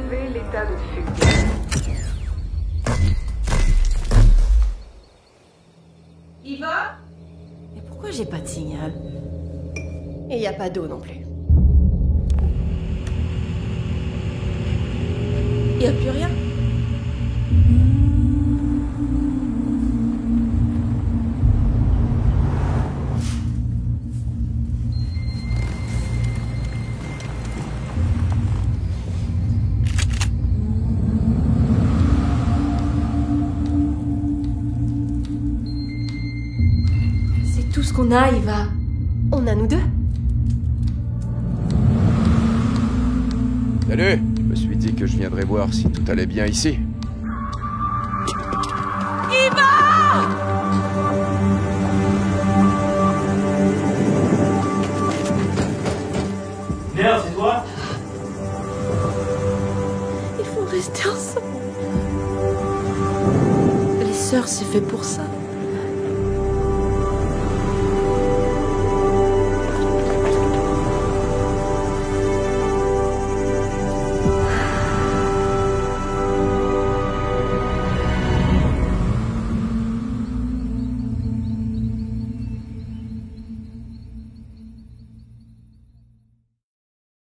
état de fugue. Yva? Mais pourquoi j'ai pas de signal? Et y a pas d'eau non plus. Y a plus rien? Tout ce qu'on a, Eva. On a nous deux. Salut Je me suis dit que je viendrais voir si tout allait bien ici. Merde, c'est toi Il faut rester ensemble. Les sœurs, c'est fait pour ça.